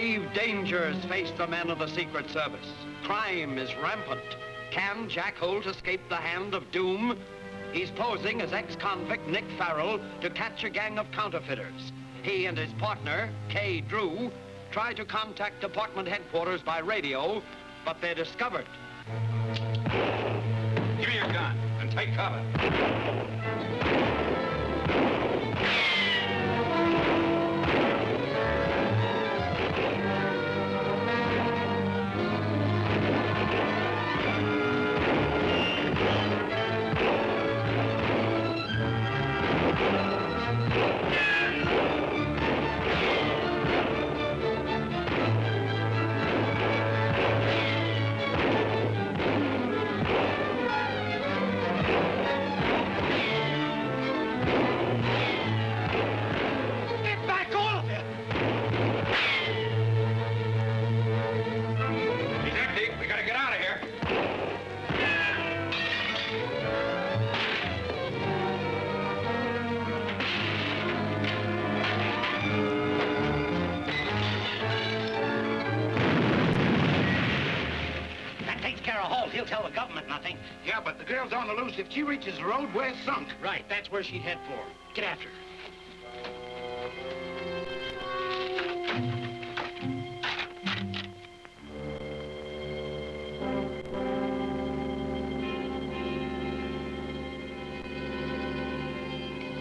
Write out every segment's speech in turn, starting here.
Grave dangers face the men of the Secret Service. Crime is rampant. Can Jack Holt escape the hand of doom? He's posing as ex-convict Nick Farrell to catch a gang of counterfeiters. He and his partner, Kay Drew, try to contact department headquarters by radio, but they're discovered. Give me your gun and take cover. Tell the government nothing. Yeah, but the girl's on the loose. If she reaches the road, we're sunk. Right, that's where she'd head for. Get after her.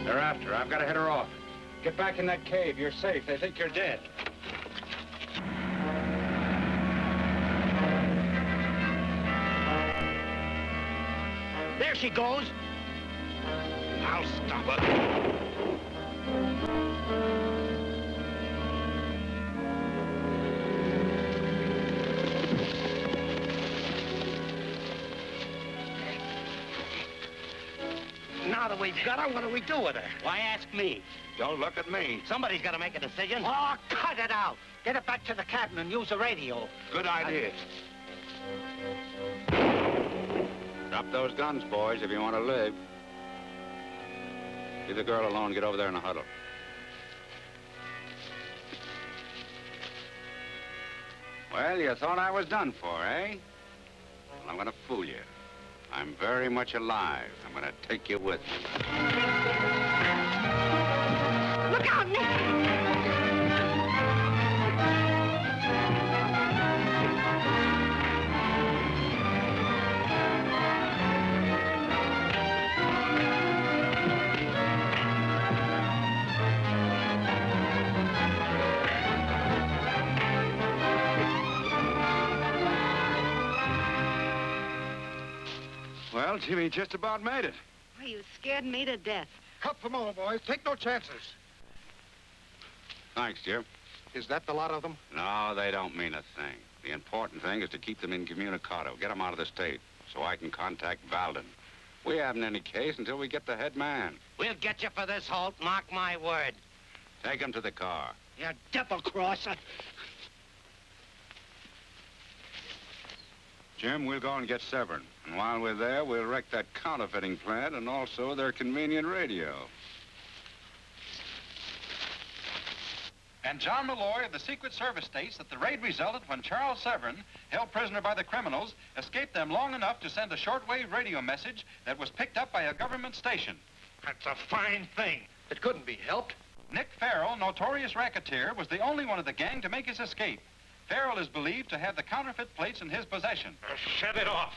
They're after her. I've got to head her off. Get back in that cave. You're safe. They think you're dead. She goes. I'll stop her. Now that we've got her, what do we do with her? Why ask me? Don't look at me. Somebody's got to make a decision. Oh, cut it out. Get it back to the cabin and use the radio. Good idea. Drop those guns, boys, if you want to live. Leave the girl alone. Get over there in a huddle. Well, you thought I was done for, eh? Well, I'm gonna fool you. I'm very much alive. I'm gonna take you with me. Well, Jimmy just about made it. Why, you scared me to death. Cut for more, boys. Take no chances. Thanks, Jim. Is that the lot of them? No, they don't mean a thing. The important thing is to keep them incommunicado. Get them out of the state so I can contact Valdin. We haven't any case until we get the head man. We'll get you for this, Holt. Mark my word. Take him to the car. You double crosser. Jim, we'll go and get Severn. And while we're there, we'll wreck that counterfeiting plant and also their convenient radio. And John Malloy of the Secret Service states that the raid resulted when Charles Severn, held prisoner by the criminals, escaped them long enough to send a shortwave radio message that was picked up by a government station. That's a fine thing. It couldn't be helped. Nick Farrell, notorious racketeer, was the only one of the gang to make his escape. Farrell is believed to have the counterfeit plates in his possession. Uh, shut it off.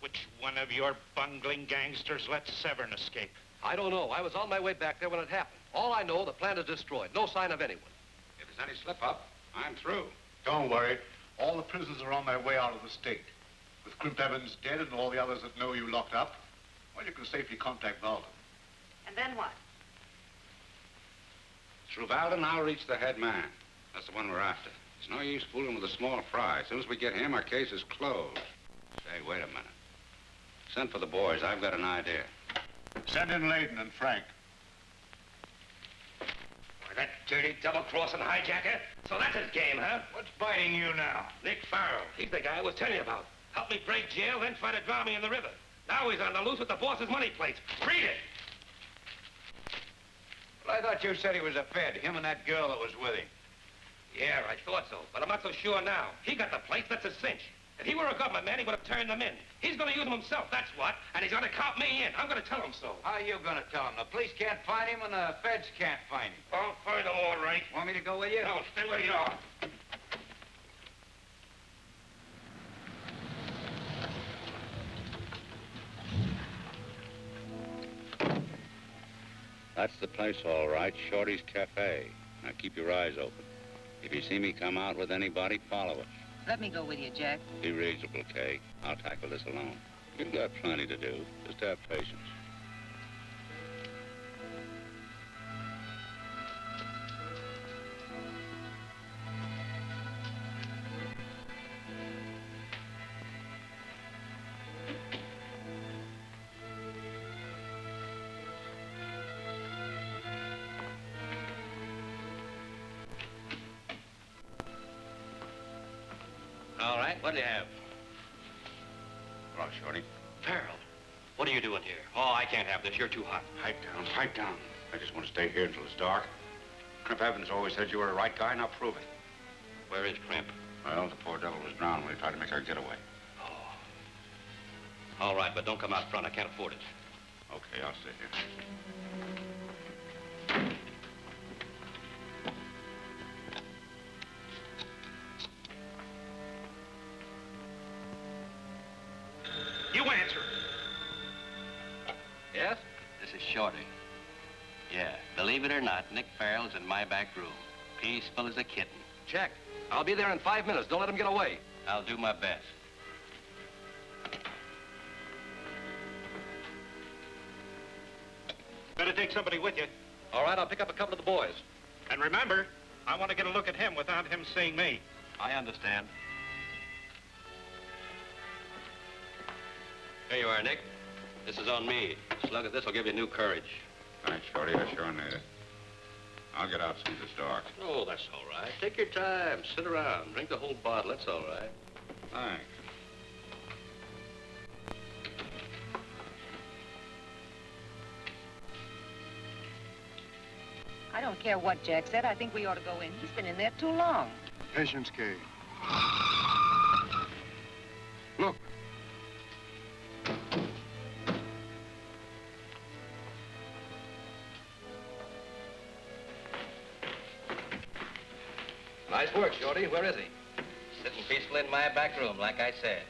Which one of your bungling gangsters let Severn escape? I don't know. I was on my way back there when it happened. All I know, the plant is destroyed. No sign of anyone. If there's any slip-up, I'm through. Don't worry. All the prisoners are on their way out of the state. With Crimp Evans dead and all the others that know you locked up, well, you can safely contact Valdin. And then what? Through Valdin, I'll reach the head man. That's the one we're after. It's no use fooling with a small fry. As soon as we get him, our case is closed. Say, wait a minute. Send for the boys. I've got an idea. Send in Layton and Frank. Why, that dirty double-crossing hijacker? So that's his game, huh? What's biting you now? Nick Farrell. He's the guy I was telling you about. Helped me break jail, then try to drown me in the river. Now he's on the loose with the boss's money plates. Read it. Well, I thought you said he was a fed, him and that girl that was with him. Yeah, I thought so, but I'm not so sure now. He got the place, that's a cinch. If he were a government man, he would have turned them in. He's going to use them himself, that's what. And he's going to count me in. I'm going to tell him so. How are you going to tell him? The police can't find him and the feds can't find him. I'll find him all right. Want me to go with you? No, stay where you are. That's the place, all right. Shorty's Cafe. Now keep your eyes open. If you see me come out with anybody, follow us. Let me go with you, Jack. Be reasonable, Kay. I'll tackle this alone. You've got plenty to do. Just have patience. Shorty. Farrell, what are you doing here? Oh, I can't have this. You're too hot. Pipe down, pipe down. I just want to stay here until it's dark. Crimp Evans always said you were the right guy. Now prove it. Where is Crimp? Well, the poor devil was drowned when he tried to make our getaway. Oh. All right, but don't come out front. I can't afford it. Okay, I'll stay here. This is Shorty. Yeah, believe it or not, Nick Farrell's in my back room. Peaceful as a kitten. Check. I'll be there in five minutes. Don't let him get away. I'll do my best. Better take somebody with you. All right, I'll pick up a couple of the boys. And remember, I want to get a look at him without him seeing me. I understand. Here you are, Nick. This is on me. A slug of this will give you new courage. Thanks, Shorty. I sure need it. I'll get out soon as it's dark. Oh, that's all right. Take your time. Sit around. Drink the whole bottle. That's all right. Thanks. I don't care what Jack said. I think we ought to go in. He's been in there too long. Patience, Kay. Work, Shorty. Where is he? Sitting peacefully in my back room, like I said.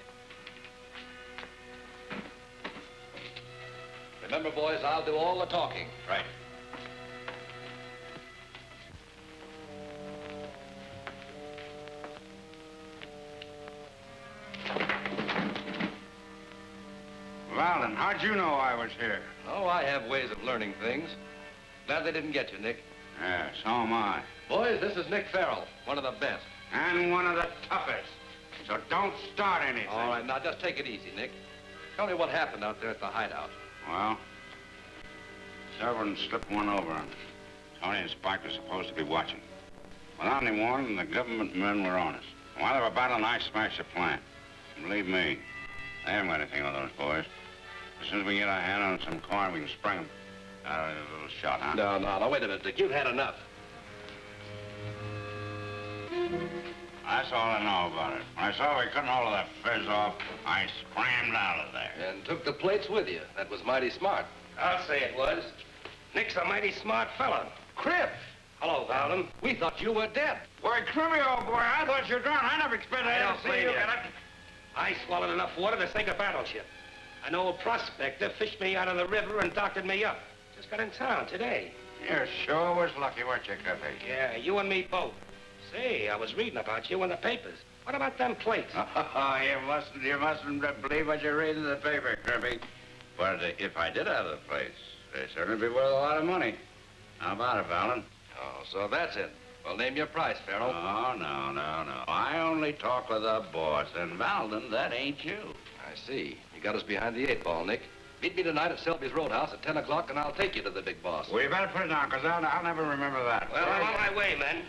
Remember, boys, I'll do all the talking. Right. Valdin, how'd you know I was here? Oh, I have ways of learning things. Glad they didn't get you, Nick. Yeah, so am I. Boys, this is Nick Farrell, one of the best. And one of the toughest. So don't start anything. All right, now just take it easy, Nick. Tell me what happened out there at the hideout. Well, Severn slipped one over on us. Tony and Spike were supposed to be watching. Without any warning, the government men were on us. While they were battling, I smashed the plant. And believe me, they haven't got anything on those boys. As soon as we get our hand on some corn, we can spring them. Uh, a little shot, huh? No, no, no, wait a minute, Nick. You've had enough. That's all I know about it. When I saw we couldn't hold that fizz off, I scrammed out of there. And took the plates with you. That was mighty smart. I'll say it was. Nick's a mighty smart fella. Crimp! Hello, Valdin. We thought you were dead. Boy, Crimpy, old boy, I thought you were drowned. I never expected I to don't see blame you. you. I swallowed enough water to sink a battleship. An old prospector fished me out of the river and doctored me up. Just got in town today. You sure was lucky, weren't you, Cliffy? Yeah, you and me both. Say, I was reading about you in the papers. What about them plates? Oh, you mustn't, you mustn't believe what you read in the paper, Crimpy. But uh, if I did have the place, they'd certainly be worth a lot of money. How about it, Valdin? Oh, so that's it. Well, name your price, Farrell. Oh, no, no, no. I only talk with the boss, and Valdin, that ain't you. I see. You got us behind the eight ball, Nick. Meet me tonight at Selby's Roadhouse at 10 o'clock, and I'll take you to the big boss. Well, you better put it down, because I'll, I'll never remember that. Well, I'm on my way, men.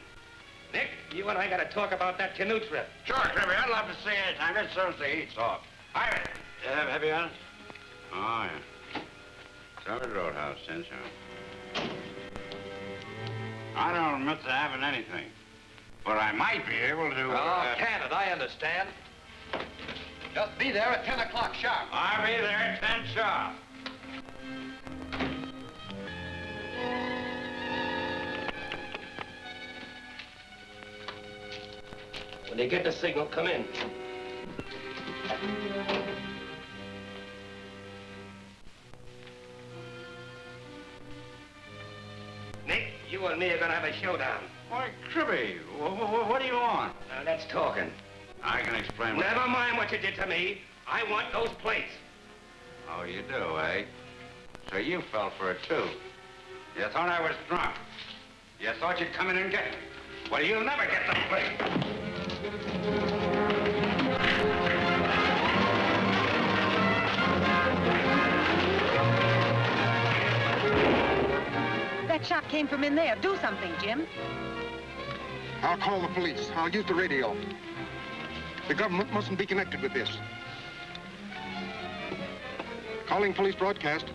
Nick, you and I got to talk about that canoe trip. Sure, Crimpy. I'd love to see you anytime, as soon as the heat's off. Hi, have, have you had it? Oh, yeah. Selby's Roadhouse, since Cincho. I don't admit to having anything. But I might be able to... Oh, uh, can it? I understand. Just be there at 10 o'clock sharp. I'll be there at 10 sharp. When they get the signal, come in. Nick, you and me are gonna have a showdown. Why, Crimpy, wh- wh- what do you want? Now, that's talking. I can explain what... Never mind what you did to me. I want those plates. Oh, you do, eh? So you fell for it, too. You thought I was drunk. You thought you'd come in and get me. Well, you'll never get the plate. That shot came from in there. Do something, Jim. I'll call the police. I'll use the radio. The government mustn't be connected with this. Calling police broadcast.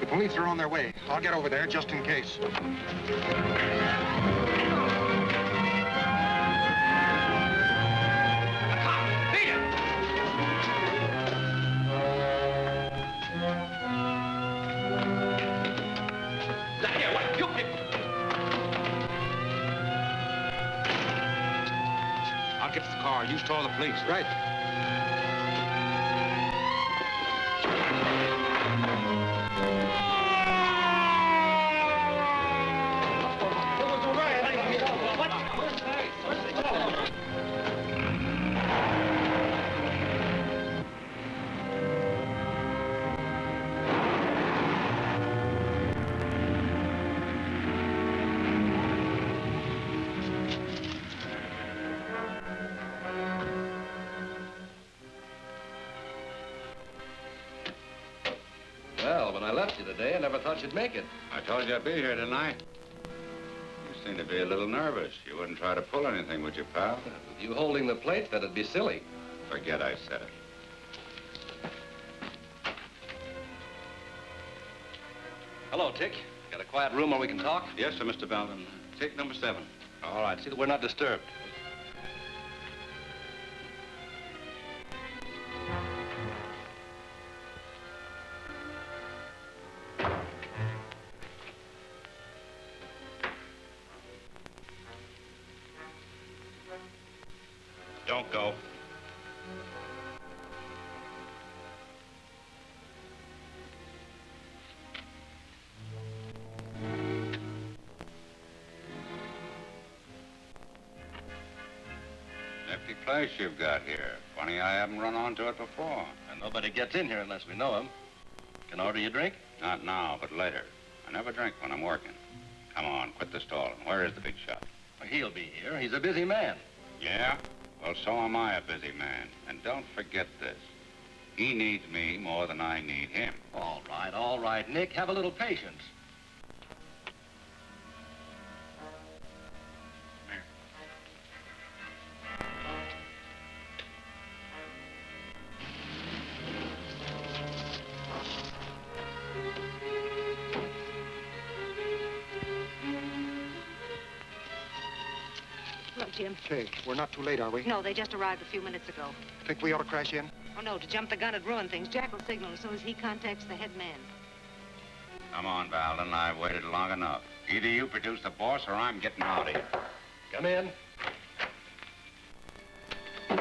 The police are on their way. I'll get over there just in case. You call the police. Right. Today, I never thought you'd make it. I told you I'd be here tonight. You seem to be a little nervous. You wouldn't try to pull anything, would you, pal? With you holding the plate, that'd be silly. Forget I said it. Hello, Tick. Got a quiet room where we can talk? Yes, sir, Mr. Valdin. Take number seven. All right, see that we're not disturbed. Place you've got here. Funny I haven't run onto it before. And nobody gets in here unless we know him. Can I order you a drink? Not now, but later. I never drink when I'm working. Come on, quit the stalling. Where is the big shot? Well, he'll be here. He's a busy man. Yeah? Well, so am I a busy man. And don't forget this. He needs me more than I need him. All right, all right, Nick. Have a little patience. Look, Jim. Okay, we're not too late, are we? No, they just arrived a few minutes ago. Think we ought to crash in? Oh, no, to jump the gun would ruin things. Jack will signal as soon as he contacts the head man. Come on, Valdin. I've waited long enough. Either you produce the boss or I'm getting out of here. Come in. The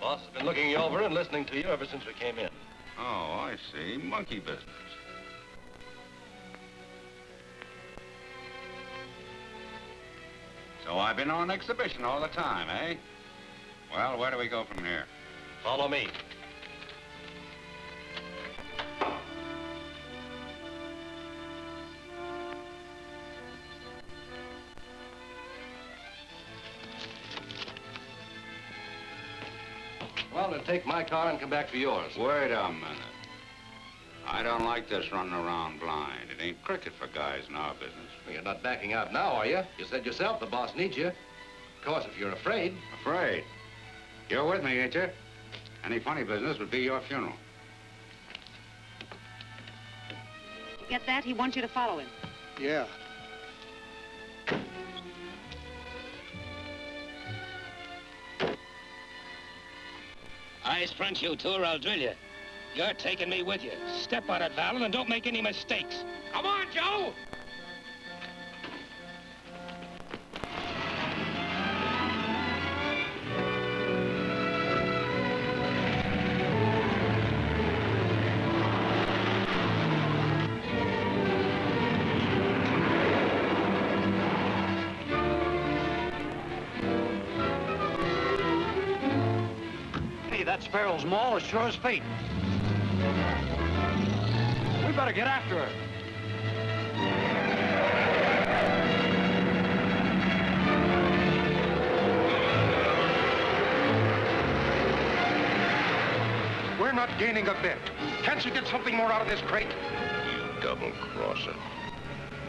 boss has been looking you over and listening to you ever since we came in. Oh, I see. Monkey business. So I've been on exhibition all the time, eh? Well, where do we go from here? Follow me. Well, then take my car and come back to yours. Wait a minute. I don't like this running around blind. It ain't cricket for guys in our business. Well, you're not backing out now, are you? You said yourself the boss needs you. Of course, if you're afraid. Afraid? You're with me, ain't you? Any funny business would be your funeral. Get that? He wants you to follow him. Yeah. Eyes front, you two, or I'll drill you. You're taking me with you. Step on it, Valdin, and don't make any mistakes. Come on, Joe! That's Farrell's as sure as fate. We better get after her. We're not gaining a bit. Can't you get something more out of this crate? You double-crosser.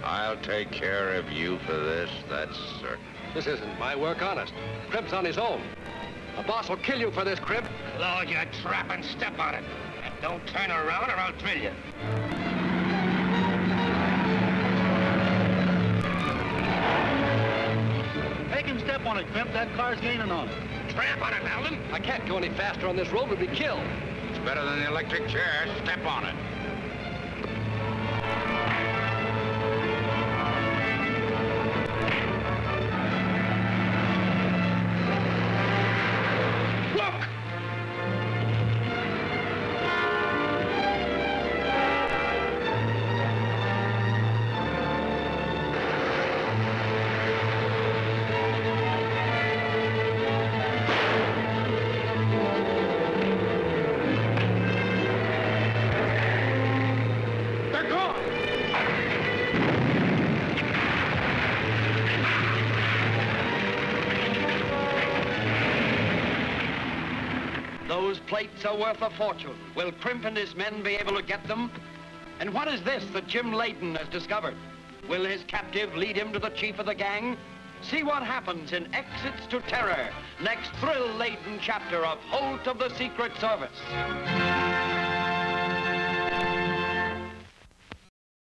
I'll take care of you for this, that's certain. This isn't my work, honest. Crimp's on his own. The boss will kill you for this, Crimp. Lord, your trap and step on it. And don't turn around or I'll drill you. Make him step on it, Crimp. That car's gaining on it. Tramp on it, Valdin. I can't go any faster on this road. We'll be killed. It's better than the electric chair. Step on it. Plates are worth a fortune. Will Crimp and his men be able to get them? And what is this that Jim Layton has discovered? Will his captive lead him to the chief of the gang? See what happens in Exits to Terror, next thrill-laden chapter of Holt of the Secret Service.